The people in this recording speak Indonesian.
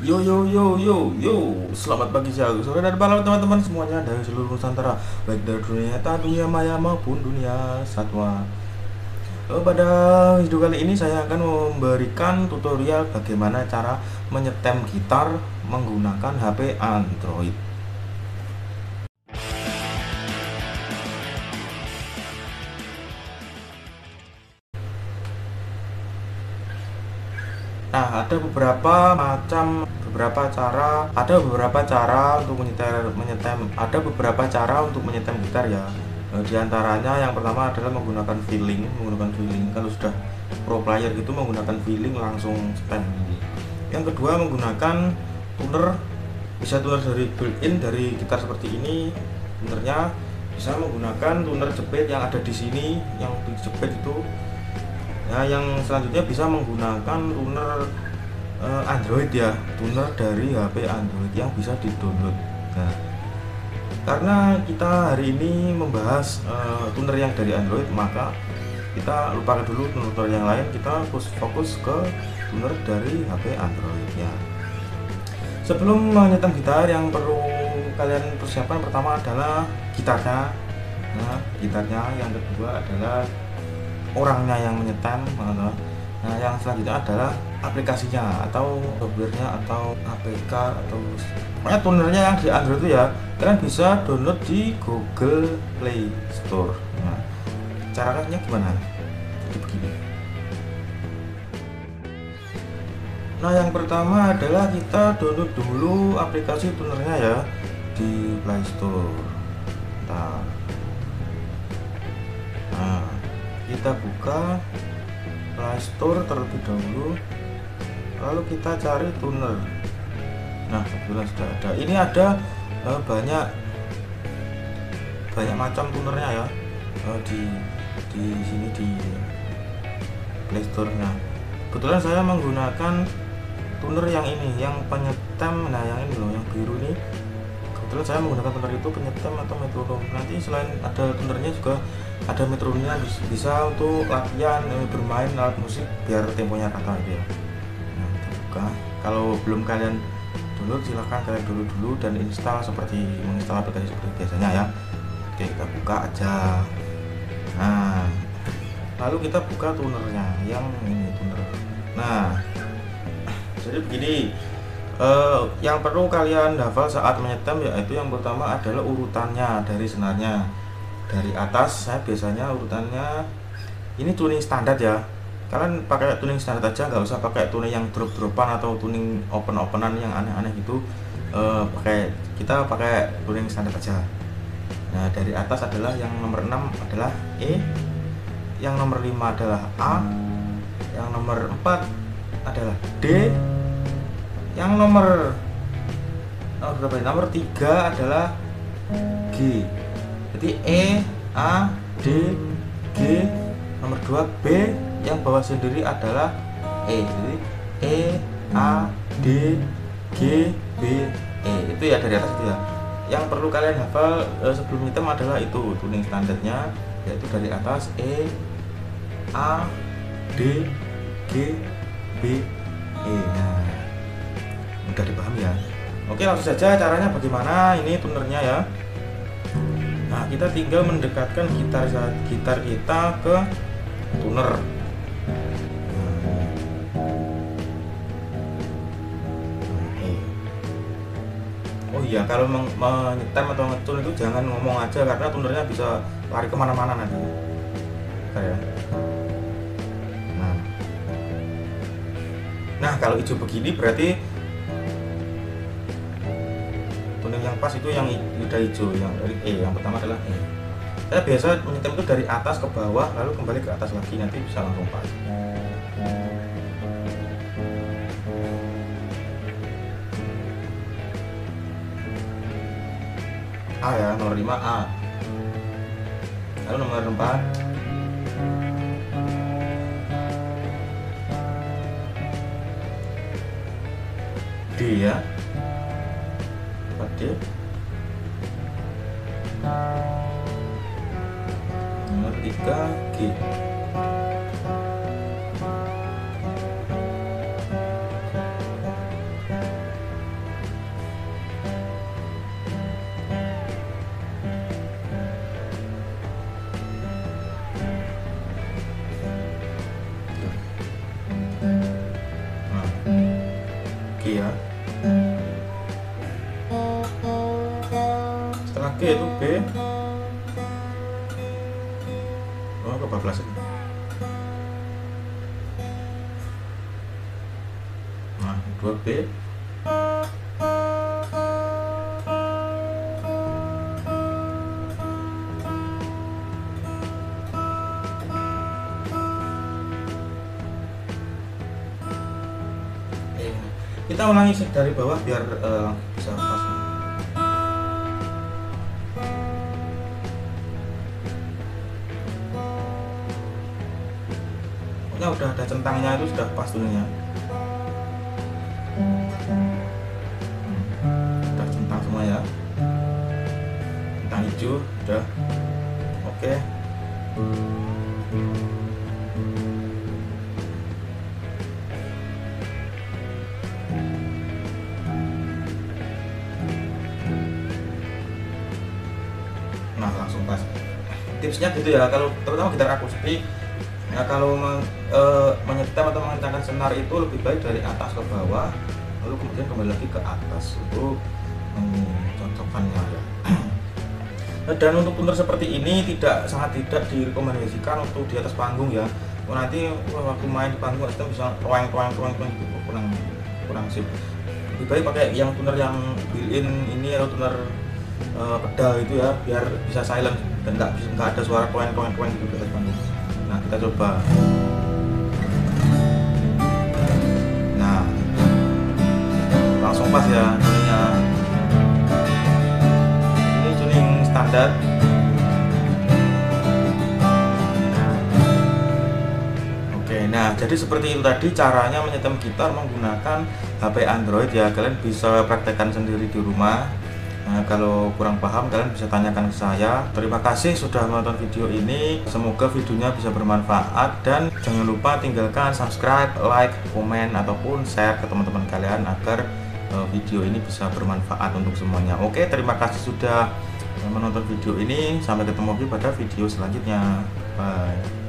Yo yo yo yo yo, selamat pagi siang sore dan malam teman-teman semuanya dari seluruh Nusantara baik dari dunia nyata, dunia maya maupun dunia satwa. Eh, Pada video kali ini saya akan memberikan tutorial bagaimana cara menyetem gitar menggunakan HP Android. Nah, ada beberapa macam beberapa cara, ada beberapa cara untuk menyetem menyetem, ada beberapa cara untuk menyetem gitar ya. E, di antaranya yang pertama adalah menggunakan feeling, menggunakan feeling. Kalau sudah pro player gitu menggunakan feeling langsung ini. Yang kedua menggunakan tuner bisa tuner dari built-in dari gitar seperti ini. Tunernya bisa menggunakan tuner jepit yang ada di sini, yang dijepit itu Nah, yang selanjutnya bisa menggunakan tuner uh, Android ya, tuner dari HP Android yang bisa di-download. Nah, karena kita hari ini membahas uh, tuner yang dari Android, maka kita lupakan dulu tuner yang lain, kita fokus, fokus ke tuner dari HP Android ya. Sebelum menyetem gitar yang perlu kalian persiapkan pertama adalah gitarnya. Nah, gitarnya yang kedua adalah orangnya yang teman-teman. Nah yang selanjutnya adalah aplikasinya atau softwarenya atau APK atau pokoknya tunernya yang di Android itu ya kalian bisa download di Google Play Store. Nah caranya gimana? Jadi begini. Nah yang pertama adalah kita download dulu aplikasi tunernya ya di Play Store. Nah kita buka Play Store terlebih dahulu lalu kita cari tuner. Nah kebetulan sudah ada. Ini ada eh, banyak banyak macam tunernya ya. Eh, di di sini di Play Store nya kebetulan saya menggunakan tuner yang ini yang penyetem. Nah yang ini loh yang biru ini. Kebetulan saya menggunakan tuner itu penyetem atau metronom nanti selain ada tunernya juga ada metronomnya bisa untuk latihan eh, bermain alat musik biar temponya gitu ya nah kita buka kalau belum kalian download silahkan kalian dulu dulu dan install seperti menginstal aplikasi seperti biasanya ya. Oke kita buka aja. Nah lalu kita buka tunernya yang ini tuner. Nah jadi begini. Uh, yang perlu kalian hafal saat menyetem yaitu yang pertama adalah urutannya dari senarnya dari atas saya biasanya urutannya ini tuning standar ya. Kalian pakai tuning standar aja nggak usah pakai tuning yang drop dropan atau tuning open openan yang aneh-aneh gitu. Uh, pakai kita pakai tuning standar aja. Nah dari atas adalah yang nomor 6 adalah E yang nomor 5 adalah A yang nomor 4 adalah D yang nomor nomor berapa nomor 3 adalah G jadi E A D G nomor 2 B yang bawah sendiri adalah E. Jadi E A D G B E. Itu ya dari atas itu ya. Yang perlu kalian hafal eh, sebelum hitam adalah itu tuning standarnya yaitu dari atas E A D G B E. Nah mudah dipahami ya. Oke langsung saja caranya bagaimana? Ini tunernya ya kita tinggal mendekatkan gitar gitar kita ke tuner Oh iya, kalau menyetem atau ngetun itu jangan ngomong aja karena tunernya bisa lari ke mana-mana nanti. Kayak. Nah, nah kalau hijau begini berarti pas itu yang udah hijau yang dari E yang pertama adalah E. Saya biasa menyetem itu dari atas ke bawah lalu kembali ke atas lagi nanti bisa langsung pas. A ya nomor 5 A. Lalu nomor 4 D ya D nomor 3 G G G itu B. Oh kebablasan. Nah 2B kita ulangi dari bawah biar uh, bisa pas pokoknya udah ada centangnya itu sudah pas hmm, udah centang semua ya. Centang hijau udah. Oke. Nah langsung pas. Tipsnya gitu ya kalau terutama gitar akustik nah kalau men, e, menyetem atau mengencangkan senar itu lebih baik dari atas ke bawah lalu kemudian kembali lagi ke atas untuk mencocokkannya ya dan untuk tuner seperti ini tidak sangat tidak direkomendasikan untuk di atas panggung ya. Nanti waktu main di panggung kita bisa roeng gitu kurang kurang sip. Lebih baik pakai yang tuner yang built-in ini atau tuner uh, pedal itu ya biar bisa silent dan nggak bisa nggak ada suara koin koin koin gitu di panggung nah kita coba nah langsung pas ya ininya ini tuning standar Nah, jadi seperti itu tadi caranya menyetem gitar menggunakan HP Android ya. Kalian bisa praktekkan sendiri di rumah. Nah, kalau kurang paham kalian bisa tanyakan ke saya. Terima kasih sudah menonton video ini. Semoga videonya bisa bermanfaat dan jangan lupa tinggalkan subscribe, like, komen ataupun share ke teman-teman kalian agar uh, video ini bisa bermanfaat untuk semuanya. Oke, terima kasih sudah menonton video ini. Sampai ketemu lagi pada video selanjutnya. Bye.